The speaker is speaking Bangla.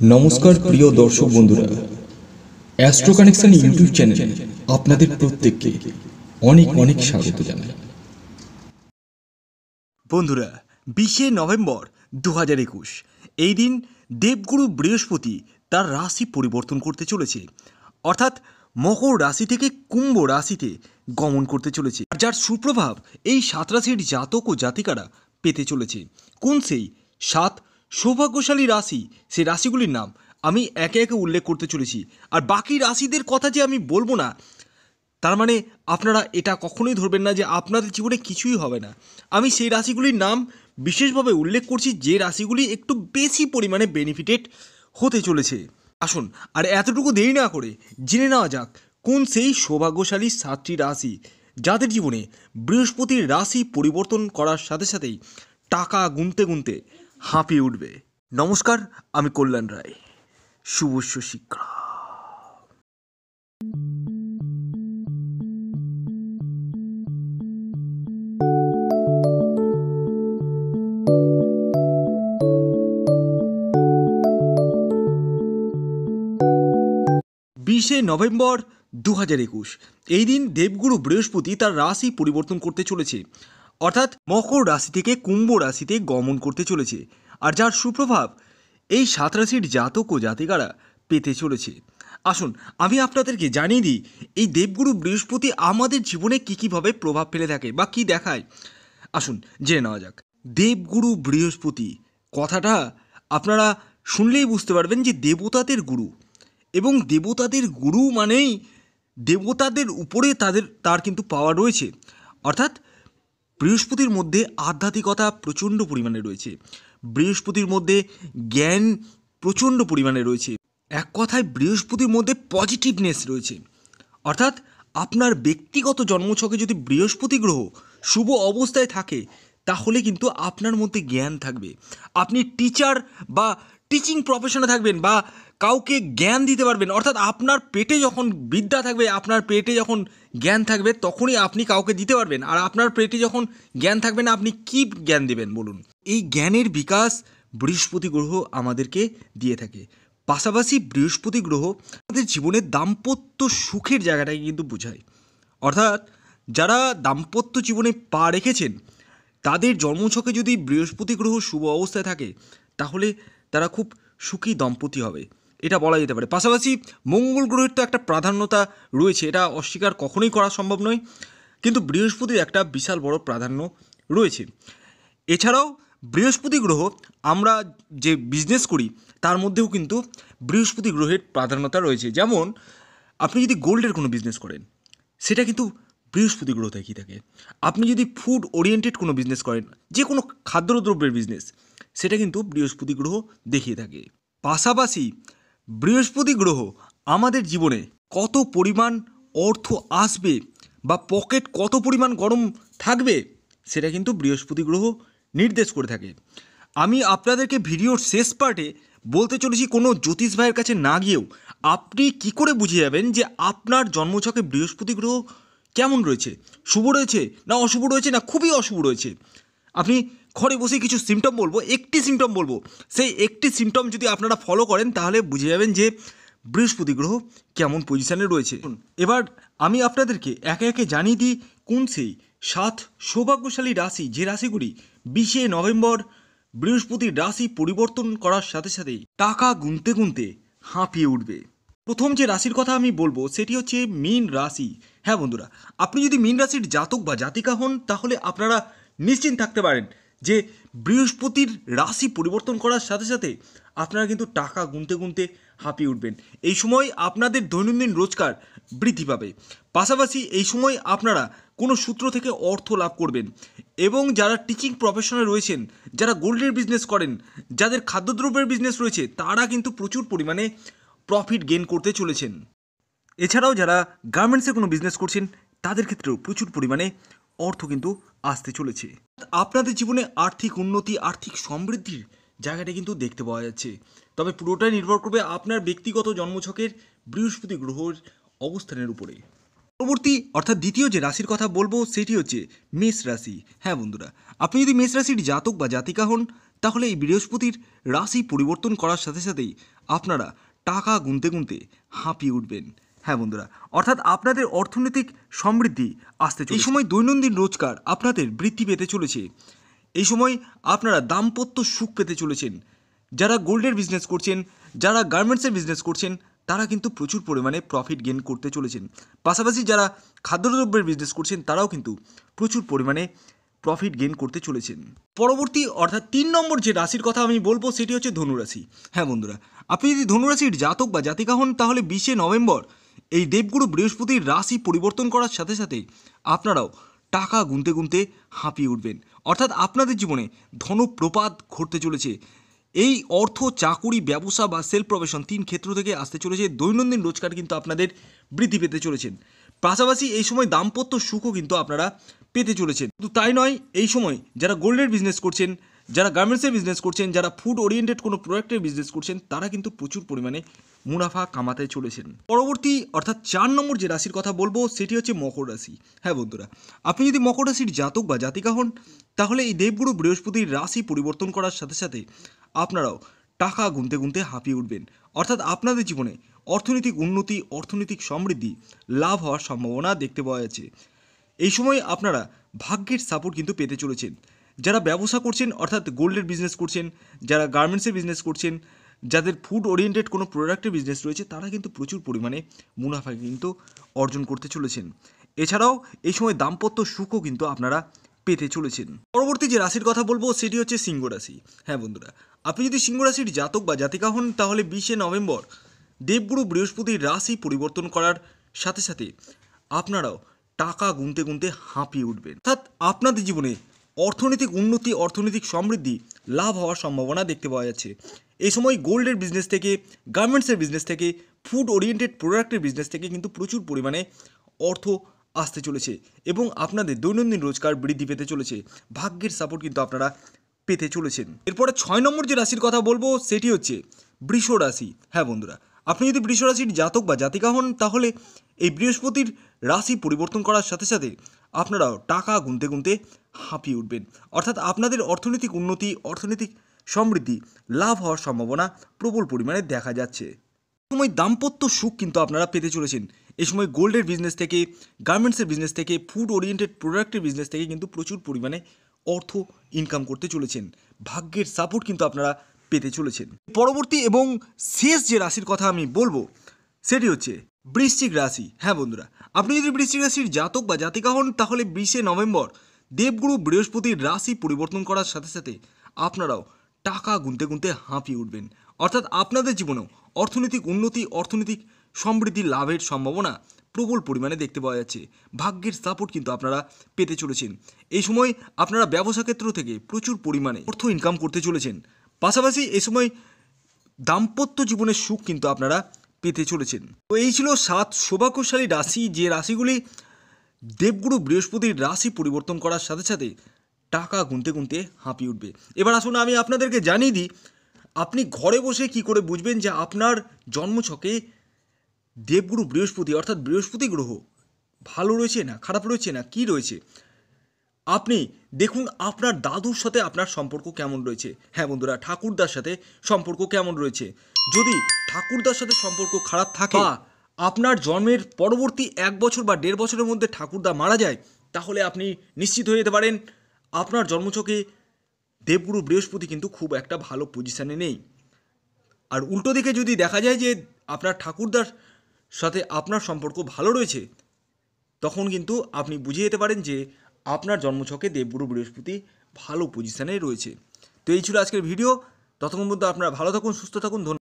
নমস্কার প্রিয় দর্শক বন্ধুরা। অ্যাস্ট্রো কানেকশন ইউটিউব চ্যানেলে আপনাদের প্রত্যেককে অনেক অনেক স্বাগত জানাই। বন্ধুরা, বিশে নভেম্বর দু হাজার একুশ, এই দিন দেবগুরু বৃহস্পতি তার রাশি পরিবর্তন করতে চলেছে। অর্থাৎ মকর রাশি থেকে কুম্ভ রাশিতে গমন করতে চলেছে। যার সুপ্রভাব এই সাত রাশির জাতক ও জাতিকারা পেতে চলেছে। কোন সেই সাত? সৌভাগ্যশালী রাশি সেই রাশিগুলির নাম আমি একে একে উল্লেখ করতে চলেছি। আর বাকি রাশিদের কথা যে আমি বলব না, তার মানে আপনারা এটা কখনোই ধরবেন না যে আপনাদের জীবনে কিছুই হবে না। আমি সেই রাশিগুলির নাম বিশেষভাবে উল্লেখ করছি যে রাশিগুলি একটু বেশি পরিমাণে বেনিফিটেড হতে চলেছে। আসুন, আর এতটুকু দেরি না করে জেনে নেওয়া যাক কোন সেই সৌভাগ্যশালী সাতটি রাশি যাদের জীবনে বৃহস্পতির রাশি পরিবর্তন করার সাথে সাথেই টাকা গুনতে গুনতে হাঁপিয়ে উঠবে। নমস্কার, আমি কল্যাণ রায়। শুভস্য শিক্ষা বিশে নভেম্বর দু হাজার একুশ, এই দিন দেবগুরু বৃহস্পতি তার রাশি পরিবর্তন করতে চলেছে। অর্থাৎ মকর রাশি থেকে কুম্ভ রাশিতে গমন করতে চলেছে আর যার সুপ্রভাব এই সাত রাশির জাতক ও জাতিকারা পেতে চলেছে। আসুন, আমি আপনাদেরকে জানিয়ে দিই, এই দেবগুরু বৃহস্পতি আমাদের জীবনে কী কীভাবে প্রভাব ফেলে থাকে বা কী দেখায়? আসুন, জেনে নেওয়া যাক। দেবগুরু বৃহস্পতি, কথাটা আপনারা শুনলেই বুঝতে পারবেন যে দেবতাদের গুরু এবং দেবতাদের গুরু মানেই দেবতাদের উপরে তাদের, তার কিন্তু পাওয়ার রয়েছে। অর্থাৎ বৃহস্পতির মধ্যে আধ্যাত্মিকতা প্রচণ্ড পরিমাণে রয়েছে। বৃহস্পতির মধ্যে জ্ঞান প্রচণ্ড পরিমাণে রয়েছে। এক কথায় বৃহস্পতির মধ্যে পজিটিভনেস রয়েছে। অর্থাৎ আপনার ব্যক্তিগত জন্মছকে যদি বৃহস্পতি গ্রহ শুভ অবস্থায় থাকে, তাহলে কিন্তু আপনার মধ্যে জ্ঞান থাকবে। আপনি টিচার বা টিচিং প্রফেশনে থাকবেন বা কাউকে জ্ঞান দিতে পারবেন। অর্থাৎ আপনার পেটে যখন বিদ্যা থাকবে, আপনার পেটে যখন জ্ঞান থাকবে, তখনই আপনি কাউকে দিতে পারবেন। আর আপনার পেটে যখন জ্ঞান থাকবে না, আপনি কী জ্ঞান দেবেন বলুন? এই জ্ঞানের বিকাশ বৃহস্পতি গ্রহ আমাদেরকে দিয়ে থাকে। পাশাপাশি বৃহস্পতি গ্রহ আমাদের জীবনে দাম্পত্য সুখের জায়গাটাকে কিন্তু বোঝায়। অর্থাৎ যারা দাম্পত্য জীবনে পা রেখেছেন, তাদের জন্মছকে যদি বৃহস্পতি গ্রহ শুভ অবস্থায় থাকে, তাহলে তারা খুব সুখী দম্পতি হবে। এটা বলা যেতে পারে। পাশাপাশি মঙ্গল গ্রহের তো একটা প্রাধান্যতা রয়েছে, এটা অস্বীকার কখনোই করা সম্ভব নয়, কিন্তু বৃহস্পতির একটা বিশাল বড় প্রাধান্য রয়েছে। এছাড়াও বৃহস্পতি গ্রহ, আমরা যে বিজনেস করি, তার মধ্যেও কিন্তু বৃহস্পতি গ্রহের প্রাধান্যতা রয়েছে। যেমন, আপনি যদি গোল্ডের কোনো বিজনেস করেন, সেটা কিন্তু বৃহস্পতি গ্রহ থেকেই থাকে। আপনি যদি ফুড ওরিয়েন্টেড কোনো বিজনেস করেন, যে কোনো খাদ্যদ্রব্যের বিজনেস সেটা কিন্তু বৃহস্পতি গ্রহ দেখিয়ে থাকে। পাশাপাশি বৃহস্পতি গ্রহ, আমাদের জীবনে কত পরিমাণ অর্থ আসবে বা পকেট কত পরিমাণ গরম থাকবে, সেটা কিন্তু বৃহস্পতি গ্রহ নির্দেশ করে থাকে। আমি আপনাদেরকে ভিডিওর শেষ পার্টে বলতে চলেছি কোনো জ্যোতিষ ভাইয়ের কাছে না গিয়েও, আপনি কি করে বুঝে যাবেন যে আপনার জন্মছকে বৃহস্পতি গ্রহ কেমন রয়েছে? শুভ রয়েছে না অশুভ রয়েছে না খুবই অশুভ রয়েছে? আপনি ঘরে বসে কিছু সিমটম বলব, একটি সিমটম বলব। সেই একটি সিমটম যদি আপনারা ফলো করেন, তাহলে বুঝে যাবেন যে বৃহস্পতি গ্রহ কেমন পজিশানে রয়েছে। এবার আমি আপনাদেরকে একে একে জানিয়ে দিই কোন সেই সাত সৌভাগ্যশালী রাশি, যে রাশিগুলি বিশে নভেম্বর বৃহস্পতির রাশি পরিবর্তন করার সাথে সাথেই টাকা গুনতে গুনতে হাঁপিয়ে উঠবে। প্রথম যে রাশির কথা আমি বলব, সেটি হচ্ছে মীন রাশি। হ্যাঁ বন্ধুরা, আপনি যদি মীন রাশির জাতক বা জাতিকা হন, তাহলে আপনারা নিশ্চিন্ত থাকতে পারেন যে বৃহস্পতির রাশি পরিবর্তন করার সাথে সাথে আপনারা কিন্তু টাকা গুনতে গুনতে হাঁপিয়ে উঠবেন। এই সময় আপনাদের দৈনন্দিন রোজগার বৃদ্ধি পাবে। পাশাপাশি এই সময় আপনারা কোনো সূত্র থেকে অর্থ লাভ করবেন এবং যারা টিচিং প্রফেশনে রয়েছেন, যারা গোল্ডের বিজনেস করেন, যাদের খাদ্যদ্রব্যের বিজনেস রয়েছে, তারা কিন্তু প্রচুর পরিমাণে প্রফিট গেইন করতে চলেছেন। এছাড়াও যারা গার্মেন্টসে কোনো বিজনেস করছেন, তাদের ক্ষেত্রেও প্রচুর পরিমাণে অর্থ কিন্তু আসতে চলেছে। আপনাদের জীবনে আর্থিক উন্নতি, আর্থিক সমৃদ্ধির জায়গাটা কিন্তু দেখতে পাওয়া যাচ্ছে। তবে পুরোটাই নির্ভর করবে আপনার ব্যক্তিগত জন্মছকের বৃহস্পতি গ্রহের অবস্থানের উপরে। পরবর্তী, অর্থাৎ দ্বিতীয় যে রাশির কথা বলব, সেটি হচ্ছে মেষ রাশি। হ্যাঁ বন্ধুরা, আপনি যদি মেষ রাশির জাতক বা জাতিকা হন, তাহলে এই বৃহস্পতির রাশি পরিবর্তন করার সাথে সাথেই আপনারা টাকা গুনতে গুনতে হাঁপিয়ে উঠবেন। হ্যাঁ বন্ধুরা, অর্থাৎ আপনাদের অর্থনৈতিক সমৃদ্ধি আসতে। এই সময় দৈনন্দিন রোজগার আপনাদের বৃদ্ধি পেতে চলেছে। এই সময় আপনারা দাম্পত্য সুখ পেতে চলেছেন। যারা গোল্ডের বিজনেস করছেন, যারা গার্মেন্টসের বিজনেস করছেন, তারা কিন্তু প্রচুর পরিমাণে প্রফিট গেন করতে চলেছেন। পাশাপাশি যারা খাদ্যদ্রব্যের বিজনেস করছেন, তারাও কিন্তু প্রচুর পরিমাণে প্রফিট গেন করতে চলেছেন। পরবর্তী, অর্থাৎ তিন নম্বর যে রাশির কথা আমি বলব, সেটি হচ্ছে ধনুরাশি। হ্যাঁ বন্ধুরা, আপনি যদি ধনুরাশির জাতক বা জাতিকা হন, তাহলে বিশে নভেম্বর এই দেবগুরু বৃহস্পতির রাশি পরিবর্তন করার সাথে সাথে আপনারাও টাকা গুনতে গুনতে হাঁপিয়ে উঠবেন। অর্থাৎ আপনাদের জীবনে ধনপ্রপাত ঘটতে চলেছে। এই অর্থ, চাকুরি, ব্যবসা বা সেলফ প্রফেশন তিন ক্ষেত্র থেকে আসতে চলেছে। দৈনন্দিন রোজগার কিন্তু আপনাদের বৃদ্ধি পেতে চলেছেন পাশাপাশি এই সময় দাম্পত্য সুখও কিন্তু আপনারা পেতে চলেছেন। কিন্তু তাই নয়, এই সময় যারা গোল্ডের বিজনেস করছেন, যারা গার্মেন্টসের বিজনেস করছেন, যারা ফুড ওরিয়েন্টেড কোনো প্রোডাক্টের বিজনেস করছেন, তারা কিন্তু প্রচুর পরিমাণে মুনাফা কামাতে চলেছেন। পরবর্তী অর্থাৎ চার নম্বর যে রাশির কথা বলব, সেটি হচ্ছে মকর রাশি। হ্যাঁ বন্ধুরা, আপনি যদি মকর রাশির জাতক বা জাতিকা হন, তাহলে এই দেবগুরু বৃহস্পতির রাশি পরিবর্তন করার সাথে সাথে আপনারাও টাকা গুনতে গুনতে হাঁপিয়ে উঠবেন। অর্থাৎ আপনাদের জীবনে অর্থনৈতিক উন্নতি, অর্থনৈতিক সমৃদ্ধি লাভ হওয়ার সম্ভাবনা দেখতে পাওয়া যাচ্ছে। এই সময় আপনারা ভাগ্যের সাপোর্ট কিন্তু পেতে চলেছেন। যারা ব্যবসা করছেন, অর্থাৎ গোল্ডের বিজনেস করছেন, যারা গার্মেন্টসের বিজনেস করছেন যাদের ফুড ওরিয়েন্টেড কোনো প্রোডাক্টের বিজনেস রয়েছে, তারা কিন্তু প্রচুর পরিমাণে মুনাফা কিন্তু অর্জন করতে চলেছেন। এছাড়াও এই সময় দাম্পত্য সুখও কিন্তু আপনারা পেতে চলেছেন। পরবর্তী যে রাশির কথা বলব, সেটি হচ্ছে সিংহ রাশি। হ্যাঁ বন্ধুরা, আপনি যদি সিংহ রাশির জাতক বা জাতিকা হন, তাহলে বিশে নভেম্বর দেবগুরু বৃহস্পতির রাশি পরিবর্তন করার সাথে সাথে আপনারাও টাকা গুনতে গুনতে হাঁপিয়ে উঠবেন। অর্থাৎ আপনাদের জীবনে অর্থনৈতিক উন্নতি, অর্থনৈতিক সমৃদ্ধি লাভ হওয়ার সম্ভাবনা দেখতে পাওয়া যাচ্ছে। এই সময় গোল্ডের বিজনেস থেকে গার্মেন্টসের বিজনেস থেকে ফুড ওরিয়েন্টেড প্রোডাক্টের বিজনেস থেকে কিন্তু প্রচুর পরিমাণে অর্থ আসতে চলেছে এবং আপনাদের দৈনন্দিন রোজগার বৃদ্ধি পেতে চলেছে। ভাগ্যের সাপোর্ট কিন্তু আপনারা পেতে চলেছেন। এরপরে ছয় নম্বর যে রাশির কথা বলব, সেটি হচ্ছে বৃষ রাশি। হ্যাঁ বন্ধুরা, আপনি যদি বৃষ রাশির জাতক বা জাতিকা হন, তাহলে এই বৃহস্পতির রাশি পরিবর্তন করার সাথে সাথে আপনারাও টাকা গুনতে গুনতে হাঁপিয়ে উঠবেন। অর্থাৎ আপনাদের অর্থনৈতিক উন্নতি, অর্থনৈতিক সমৃদ্ধি, লাভ হওয়ার সম্ভাবনা প্রবল পরিমাণে দেখা যাচ্ছে। সময় দাম্পত্য সুখ কিন্তু আপনারা পেতে চলেছেন। এই সময় গোল্ডের বিজনেস থেকে, গার্মেন্টসের বিজনেস থেকে, ফুড ওরিয়েন্টেড প্রোডাক্টের বিজনেস থেকে কিন্তু প্রচুর পরিমাণে অর্থ ইনকাম করতে চলেছেন। ভাগ্যের সাপোর্ট কিন্তু আপনারা পেতে চলেছেন। পরবর্তী এবং শেষ যে রাশির কথা আমি বলব, সেটি হচ্ছে বৃশ্চিক রাশি। হ্যাঁ বন্ধুরা, আপনি যদি বৃশ্চিক রাশির জাতক বা জাতিকা হন, তাহলে বিশে নভেম্বর দেবগুরু বৃহস্পতির রাশি পরিবর্তন করার সাথে সাথে আপনারাও টাকা গুনতে গুনতে হাঁপিয়ে উঠবেন। অর্থাৎ আপনাদের জীবনেও অর্থনৈতিক উন্নতি, অর্থনৈতিক সমৃদ্ধি লাভের সম্ভাবনা প্রবল পরিমাণে দেখতে পাওয়া যাচ্ছে। ভাগ্যের সাপোর্ট কিন্তু আপনারা পেতে চলেছেন। এই সময় আপনারা ব্যবসা ক্ষেত্র থেকে প্রচুর পরিমাণে অর্থ ইনকাম করতে চলেছেন। পাশাপাশি এই সময় দাম্পত্য জীবনের সুখ কিন্তু আপনারা পেতে চলেছেন। তো এই ছিল সাত সৌভাগ্যশালী রাশি। যে রাশিগুলি দেবগুরু বৃহস্পতির রাশি পরিবর্তন করার সাথে সাথে টাকা গুনতে গুনতে হাঁপিয়ে উঠবে। এবার আসুন আমি আপনাদেরকে জানিয়ে দিই আপনি ঘরে বসে কি করে বুঝবেন যে আপনার জন্মছকে দেবগুরু বৃহস্পতি অর্থাৎ বৃহস্পতি গ্রহ ভালো রয়েছে না খারাপ রয়েছে না কি রয়েছে? আপনি দেখুন আপনার দাদুর সাথে আপনার সম্পর্ক কেমন রয়েছে। হ্যাঁ বন্ধুরা ঠাকুরদার সাথে সম্পর্ক কেমন রয়েছে? যদি ঠাকুরদার সাথে সম্পর্ক খারাপ থাকে বা আপনার জন্মের পরবর্তী এক বছর বা দেড় বছরের মধ্যে ঠাকুরদা মারা যায় তাহলে আপনি নিশ্চিত হয়ে যেতে পারেন। আপনার জন্মছকে দেবগুরু বৃহস্পতি কিন্তু খুব একটা ভালো পজিশানে নেই। আর উল্টো দিকে যদি দেখা যায় যে আপনার ঠাকুরদার সাথে আপনার সম্পর্ক ভালো রয়েছে, তখন কিন্তু আপনি বুঝে যেতে পারেন যে আপনার জন্মছকে দেবগুরু বৃহস্পতি ভালো পজিশানে রয়েছে। তো এই ছিল আজকের ভিডিও ততক্ষণ মধ্যে আপনারা ভালো থাকুন, সুস্থ থাকুন, ধন্যবাদ।